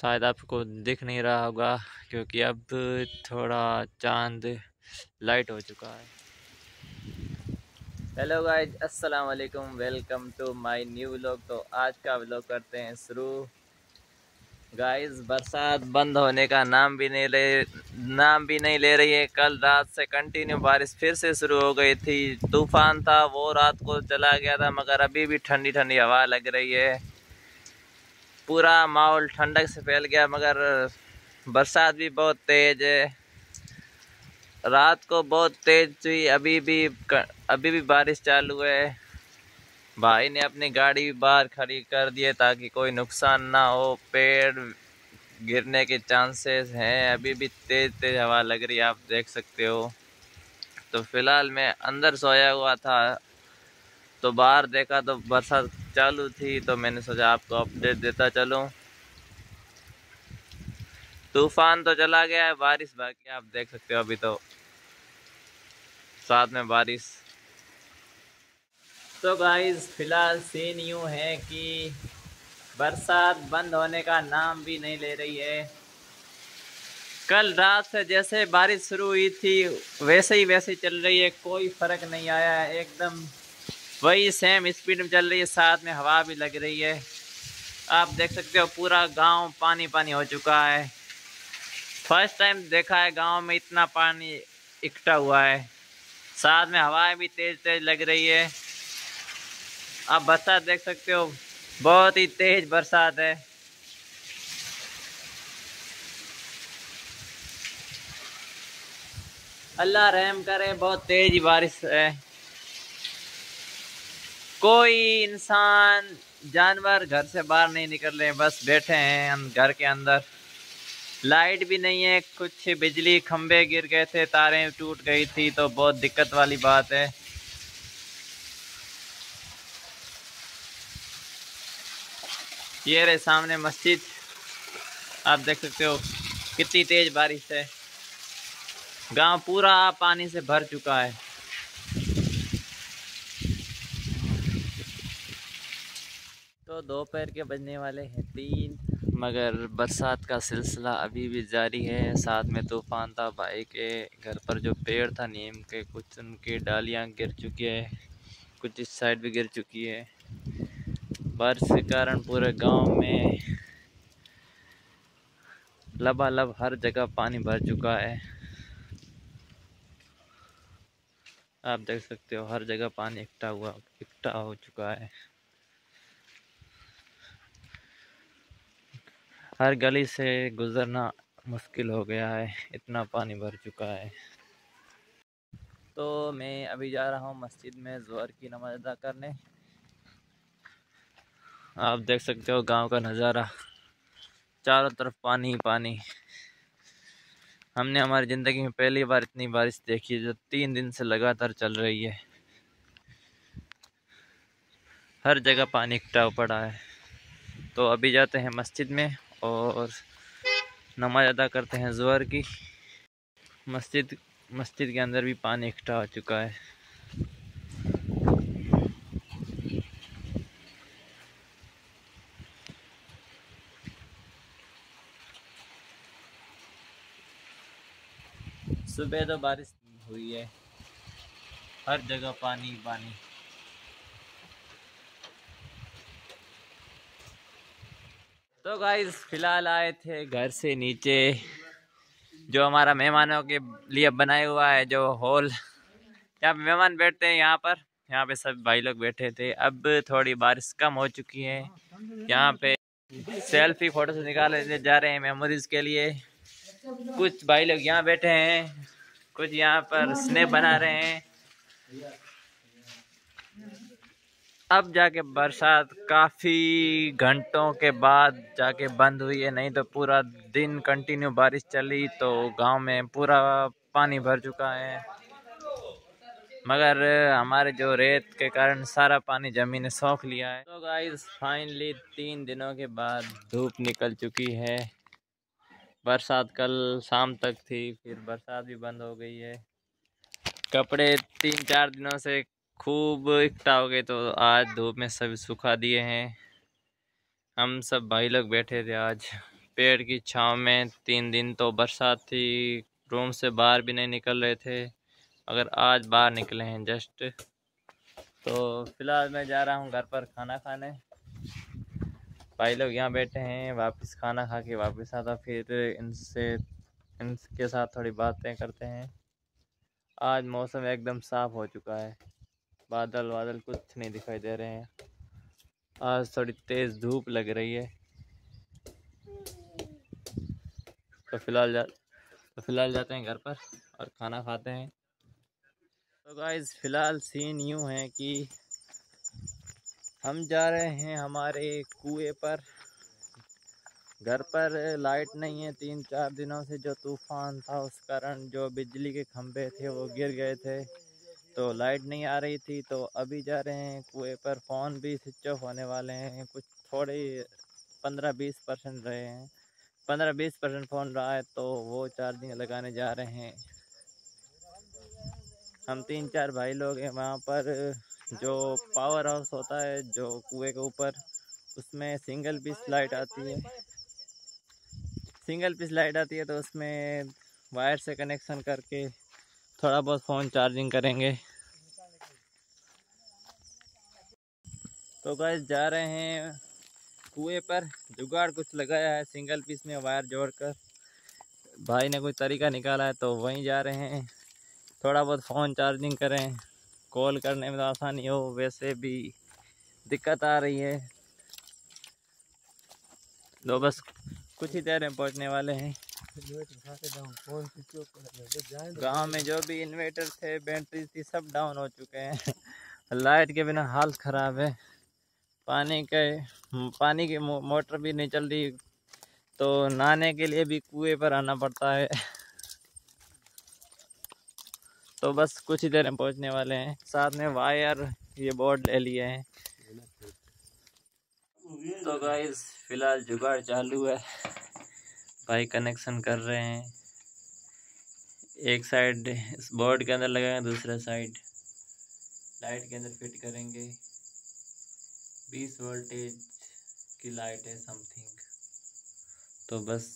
शायद आपको दिख नहीं रहा होगा, क्योंकि अब थोड़ा चाँद लाइट हो चुका है। हेलो गाइज़ अस्सलाम वालेकुम welcome to my new vlog तो आज का व्लॉग करते हैं शुरू। गाइस बरसात बंद होने का नाम भी नहीं ले, नाम भी नहीं ले रही है। कल रात से कंटिन्यू बारिश फिर से शुरू हो गई थी। तूफ़ान था, वो रात को चला गया था, मगर अभी भी ठंडी ठंडी हवा लग रही है। पूरा माहौल ठंडक से फैल गया, मगर बरसात भी बहुत तेज़ है। रात को बहुत तेज़ हुई अभी भी अभी भी बारिश चालू है। भाई ने अपनी गाड़ी भी बाहर खड़ी कर दी है ताकि कोई नुकसान ना हो। पेड़ गिरने के चांसेस हैं, अभी भी तेज़ तेज़ हवा लग रही है, आप देख सकते हो। तो फ़िलहाल मैं अंदर सोया हुआ था तो बाहर देखा तो बरसात चालू थी तो मैंने सोचा आपको अपडेट देता चलूँ। तूफ़ान तो चला गया है, बारिश बाकी आप देख सकते हो अभी तो। साथ में बारिश। तो गाइस फ़िलहाल सीन यूँ है कि बरसात बंद होने का नाम भी नहीं ले रही है। कल रात से जैसे बारिश शुरू हुई थी, वैसे ही वैसे चल रही है, कोई फ़र्क नहीं आया है, एकदम वही सेम स्पीड में चल रही है, साथ में हवा भी लग रही है। आप देख सकते हो, पूरा गाँव पानी पानी हो चुका है। फ़र्स्ट टाइम देखा है, गाँव में इतना पानी इकट्ठा हुआ है। साथ में हवाएँ भी तेज़ तेज़ लग रही है। आप बरसात देख सकते हो, बहुत ही तेज बरसात है। अल्लाह रहम करे, बहुत तेज बारिश है। कोई इंसान जानवर घर से बाहर नहीं निकल रहे बस बैठे हैं घर के अंदर। लाइट भी नहीं है, कुछ बिजली खंबे गिर गए थे, तारें टूट गई थी तो बहुत दिक्कत वाली बात है। ये रहे सामने मस्जिद। आप देख सकते हो कितनी तेज बारिश है। गाँव पूरा पानी से भर चुका है। दोपहर के बजने वाले हैं तीन, मगर बरसात का सिलसिला अभी भी जारी है। साथ में तूफ़ान था भाई के घर पर जो पेड़ था, नीम के कुछ उनकी डालियाँ गिर चुकी है, कुछ इस साइड भी गिर चुकी है। बारिश के कारण पूरे गाँव में लबालब हर जगह पानी भर चुका है। आप देख सकते हो, हर जगह पानी इकट्ठा हुआ इकट्ठा हो चुका है। हर गली से गुजरना मुश्किल हो गया है, इतना पानी भर चुका है। तो मैं अभी जा रहा हूँ मस्जिद में जोहर की नमाज़ अदा करने। आप देख सकते हो गाँव का नज़ारा, चारों तरफ़ पानी ही पानी। हमने हमारी ज़िंदगी में पहली बार इतनी बारिश देखी है, जो तीन दिन से लगातार चल रही है। हर जगह पानी इकट्ठा पड़ा है। तो अभी जाते हैं मस्जिद में। और नमाज़ अदा करते हैं जोहर की। मस्जिद मस्जिद के अंदर भी पानी इकट्ठा हो चुका है। सुबह तो बारिश हुई है। हर जगह पानी पानी। तो गाइस फ़िलहाल आए थे घर से नीचे, जो हमारा मेहमानों के लिए बनाया हुआ है, जो हॉल यहाँ पे मेहमान बैठते हैं यहाँ पर। यहाँ पे सब भाई लोग बैठे थे। अब थोड़ी बारिश कम हो चुकी है। यहाँ पे सेल्फी फ़ोटो से निकाले जा रहे हैं मेमोरीज के लिए। कुछ भाई लोग यहाँ बैठे हैं। कुछ यहाँ पर स्नेप बना रहे हैं। अब जाके बरसात काफ़ी घंटों के बाद जाके बंद हुई है, नहीं तो पूरा दिन कंटिन्यू बारिश चली तो गाँव में पूरा पानी भर चुका है। मगर हमारे जो रेत के कारण सारा पानी ज़मीन ने सौख लिया है। तो गाइस फाइनली तीन दिनों के बाद धूप निकल चुकी है। बरसात कल शाम तक थी, फिर बरसात भी बंद हो गई है। कपड़े तीन चार दिनों से खूब इकट्ठा हो गए तो आज धूप में सब सुखा दिए हैं। हम सब भाई लोग बैठे थे आज। पेड़ की छाँव में तीन दिन तो बरसात थी, रूम से बाहर भी नहीं निकल रहे थे अगर आज बाहर निकले हैं जस्ट। तो फ़िलहाल मैं जा रहा हूँ घर पर खाना खाने। भाई लोग यहाँ बैठे हैं, वापस खाना खा के वापस आता, फिर इनसे, इनके साथ थोड़ी बातें करते हैं। आज मौसम एकदम साफ़ हो चुका है। बादल वादल कुछ नहीं दिखाई दे रहे हैं। आज थोड़ी तेज़ धूप लग रही है। तो फ़िलहाल जा तो फ़िलहाल जाते हैं घर पर और खाना खाते हैं। तो गाइज़ फ़िलहाल सीन यूँ है कि हम जा रहे हैं हमारे कुएँ पर। घर पर लाइट नहीं है तीन चार दिनों से जो तूफ़ान था उस कारण जो बिजली के खंभे थे वो गिर गए थे। तो लाइट नहीं आ रही थी तो अभी जा रहे हैं कुएँ पर। फ़ोन भी स्विच ऑफ़ होने वाले हैं, कुछ थोड़े पंद्रह बीस परसेंट रहे हैं। पंद्रह बीस परसेंट फ़ोन रहा है तो वो चार्जिंग लगाने जा रहे हैं। हम तीन चार भाई लोग हैं वहाँ पर, जो पावर हाउस होता है, जो कुएँ के ऊपर, उसमें सिंगल पीस लाइट आती है। सिंगल पीस लाइट आती है तो उसमें वायर से कनेक्शन करके थोड़ा बहुत फ़ोन चार्जिंग करेंगे। तो गैस जा रहे हैं कुएँ पर। जुगाड़ कुछ लगाया है सिंगल पीस में वायर जोड़कर। भाई ने कोई तरीका निकाला है तो वहीं जा रहे हैं। थोड़ा बहुत फ़ोन चार्जिंग करें। कॉल करने में तो आसानी हो, वैसे भी दिक्कत आ रही है। तो बस कुछ ही देर में पहुँचने वाले हैं। गाँव में जो भी इन्वर्टर थे बैटरी थी, सब डाउन हो चुके हैं। लाइट के बिना हाल ख़राब है। पानी के, पानी की मोटर भी नहीं चल रही। तो नहाने के लिए भी कुएँ पर आना पड़ता है। तो बस कुछ ही देर में पहुँचने वाले हैं। साथ में वायर, ये बोर्ड ले लिए हैं। तो गाइस फ़िलहाल जुगाड़ चालू है। भाई कनेक्शन कर रहे हैं। एक साइड इस बोर्ड के अंदर लगाएँगे, दूसरा साइड लाइट के अंदर फिट करेंगे। बीस वोल्टेज की लाइट है समथिंग तो बस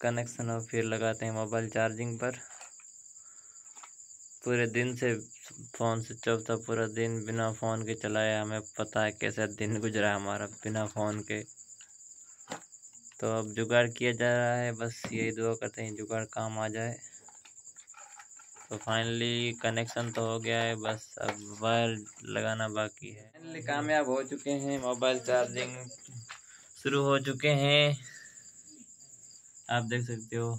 कनेक्शन और फिर लगाते हैं मोबाइल चार्जिंग पर। पूरे दिन से फ़ोन स्विच ऑफ़ था, पूरा दिन बिना फ़ोन के चलाया। हमें पता है कैसा दिन गुजरा हमारा बिना फ़ोन के। तो अब जुगाड़ किया जा रहा है बस यही दुआ करते हैं जुगाड़ काम आ जाए। तो फाइनली कनेक्शन तो हो गया है बस अब वायर लगाना बाकी है। फाइनली कामयाब हो चुके हैं मोबाइल चार्जिंग शुरू हो चुके हैं। आप देख सकते हो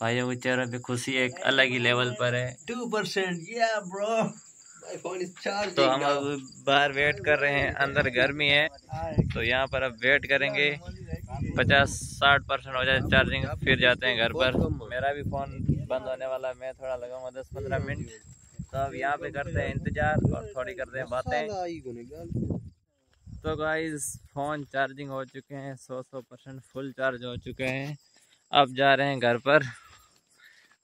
भाइयों के चेहरे पे खुशी एक अलग ही लेवल पर है। टू परसेंट ब्रो तो हम अब बाहर वेट कर रहे हैं अंदर गर्मी है। तो यहाँ पर अब वेट करेंगे। पचास साठ परसेंट हो जाए चार्जिंग फिर जाते हैं घर पर। मेरा भी फ़ोन बंद होने वाला मैं थोड़ा लगाऊँगा दस पंद्रह मिनट। तो अब यहाँ पे करते हैं इंतज़ार और थोड़ी करते हैं बातें। तो गाइस फ़ोन चार्जिंग हो चुके हैं सौ सौ परसेंट फुल चार्ज हो चुके हैं। अब जा रहे हैं घर पर।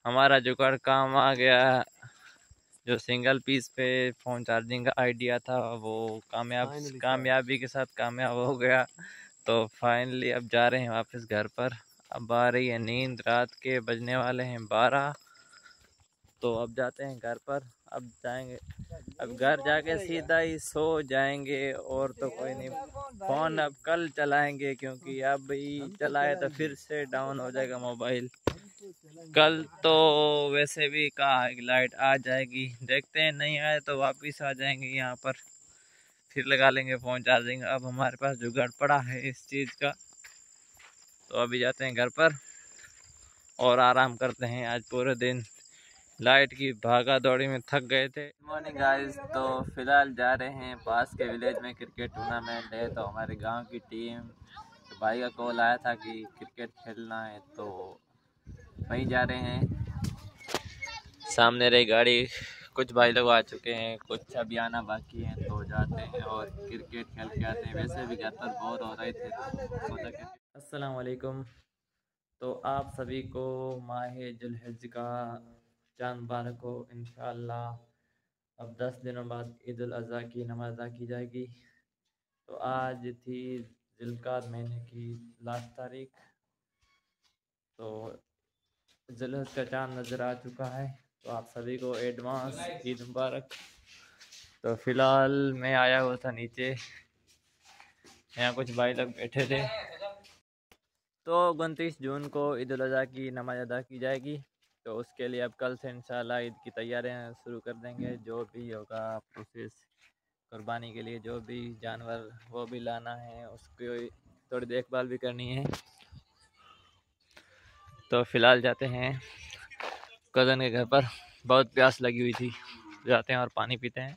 हमारा जुगाड़ काम आ गया। जो सिंगल पीस पे फ़ोन चार्जिंग का आइडिया था वो कामयाब कामयाबी के साथ कामयाब हो गया। तो फाइनली अब जा रहे हैं वापस घर पर। अब आ रही है नींद, रात के बजने वाले हैं बारह। तो अब जाते हैं घर पर। अब जाएँगे, अब घर जाके सीधा ही सो जाएँगे और तो कोई नहीं। फ़ोन अब कल चलाएँगे क्योंकि अब ही चलाए तो फिर से डाउन हो जाएगा मोबाइल कल तो वैसे भी कहा लाइट आ जाएगी। देखते हैं, नहीं आए तो वापस आ जाएँगे यहाँ पर। फिर लगा लेंगे फ़ोन चार्जिंग अब हमारे पास जो जुगाड़ पड़ा है इस चीज़ का तो अभी जाते हैं घर पर और आराम करते हैं। आज पूरे दिन लाइट की भागा दौड़ी में थक गए थे। मॉर्निंग गाइस तो फ़िलहाल जा रहे हैं पास के विलेज में क्रिकेट टूर्नामेंट है। तो हमारे गाँव की टीम तो भाई का कॉल आया था कि क्रिकेट खेलना है तो वहीं जा रहे हैं। सामने रही गाड़ी कुछ भाई लोग आ चुके हैं, कुछ अभी आना बाकी है तो जाते हैं और क्रिकेट खेल के आते हैं। वैसे भी ज़्यादातर बोर हो रहे थे तो अस्सलाम वालेकुम। तो आप सभी को माह जुलहज का चाँद मुबारक हो इन अब दस दिनों बाद ईद अज़ी की नमाज़ अदा की जाएगी। तो आज थी जिलकात महीने की लास्ट तारीख। तो जुलहज का चाँद नज़र आ चुका है। तो आप सभी को एडवांस ईद मुबारक। तो फ़िलहाल मैं आया हुआ था नीचे। यहाँ कुछ भाई लोग बैठे थे। तो उनतीस जून को ईद अजी की नमाज़ अदा की जाएगी। तो उसके लिए अब कल से इंशाल्लाह ईद की तैयारियाँ शुरू कर देंगे। जो भी होगा प्रोसेस कुर्बानी के लिए जो भी जानवर वो भी लाना है, उसकी थोड़ी देखभाल भी करनी है। तो फ़िलहाल जाते हैं। कज़न के घर पर बहुत प्यास लगी हुई थी। जाते हैं और पानी पीते हैं।